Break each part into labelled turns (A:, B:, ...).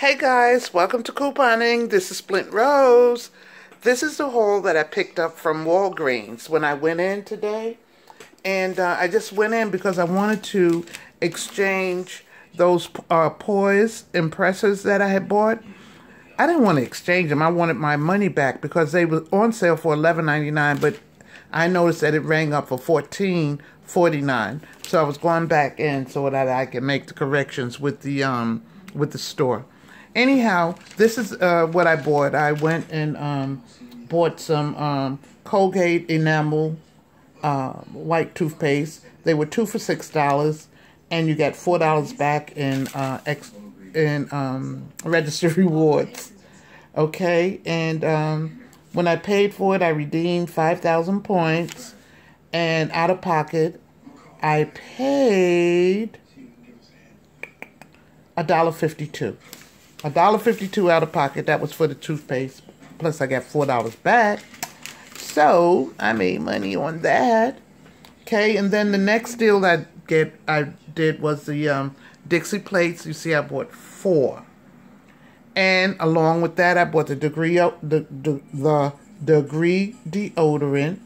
A: Hey guys, welcome to couponing. This is Splint Rose. This is the haul that I picked up from Walgreens when I went in today. And uh, I just went in because I wanted to exchange those uh, Poise Impressas that I had bought. I didn't want to exchange them. I wanted my money back because they were on sale for $11.99, but I noticed that it rang up for $14.49. So I was going back in so that I could make the corrections with the um with the store. Anyhow, this is uh, what I bought. I went and um, bought some um, Colgate enamel uh, white toothpaste. They were two for six dollars, and you got four dollars back in uh, ex in um, registered rewards. Okay, and um, when I paid for it, I redeemed five thousand points, and out of pocket, I paid a dollar fifty two. $1.52 out of pocket. That was for the toothpaste. Plus, I got $4 back. So, I made money on that. Okay, and then the next deal I get I did was the um, Dixie plates. You see, I bought four. And along with that, I bought the degree the, the, the degree deodorant.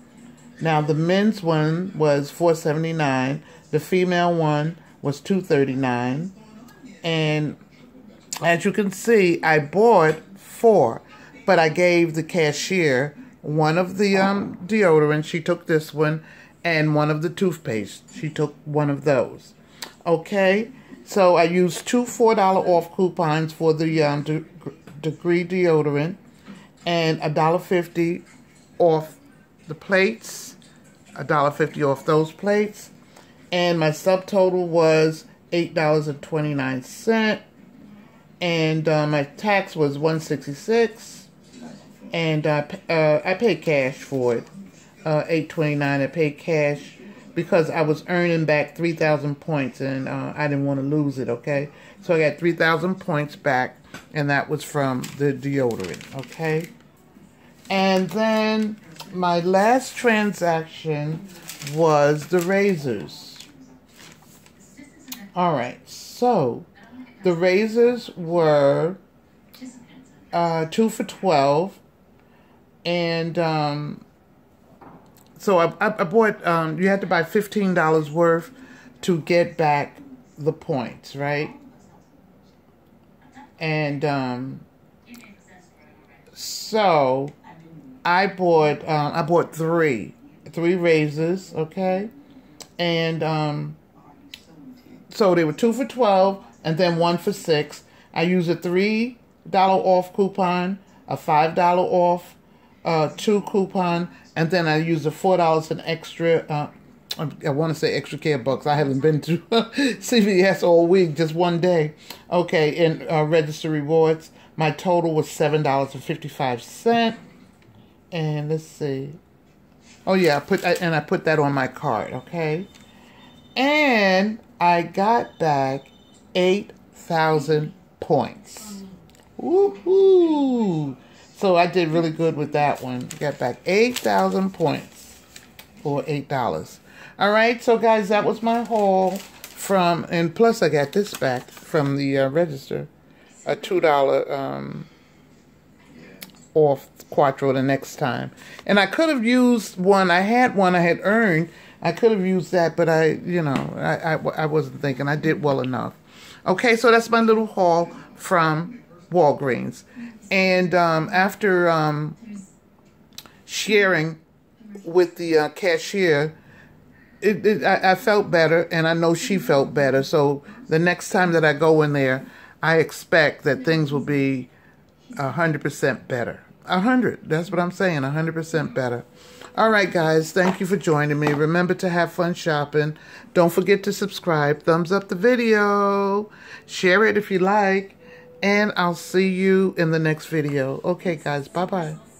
A: Now the men's one was four seventy nine. The female one was two thirty nine, and as you can see, I bought four, but I gave the cashier one of the um, deodorant. She took this one, and one of the toothpaste. She took one of those. Okay, so I used two four dollar off coupons for the um, de degree deodorant, and a dollar fifty off the plates. A dollar fifty off those plates, and my subtotal was eight dollars and twenty nine cent and uh, my tax was 166 and uh, uh, I paid cash for it. Uh, 829 I paid cash because I was earning back 3,000 points and uh, I didn't want to lose it okay? So I got 3,000 points back and that was from the deodorant okay? And then my last transaction was the razors. All right so the razors were uh, two for twelve, and um, so I, I, I bought. Um, you had to buy fifteen dollars worth to get back the points, right? And um, so I bought. Um, I bought three, three razors, okay, and um, so they were two for twelve and then one for six. I use a three dollar off coupon, a five dollar off, uh, two coupon, and then I use a four dollars an extra. Uh, I want to say extra care bucks. I haven't been to CVS all week, just one day. Okay, in uh, register rewards, my total was seven dollars and fifty five cent. And let's see. Oh yeah, I put and I put that on my card. Okay, and I got back 8,000 points. Woohoo! So I did really good with that one. Got back 8,000 points for $8. All right, so guys, that was my haul from, and plus I got this back from the uh, register. A $2 um, off Quattro the next time. And I could have used one, I had one I had earned. I could have used that, but I, you know, I, I, I wasn't thinking. I did well enough. Okay, so that's my little haul from Walgreens. And um, after um, sharing with the uh, cashier, it, it, I, I, felt better, and I know she felt better. So the next time that I go in there, I expect that things will be a hundred percent better. A hundred. That's what I'm saying. A hundred percent better. All right, guys. Thank you for joining me. Remember to have fun shopping. Don't forget to subscribe. Thumbs up the video. Share it if you like. And I'll see you in the next video. Okay, guys. Bye-bye.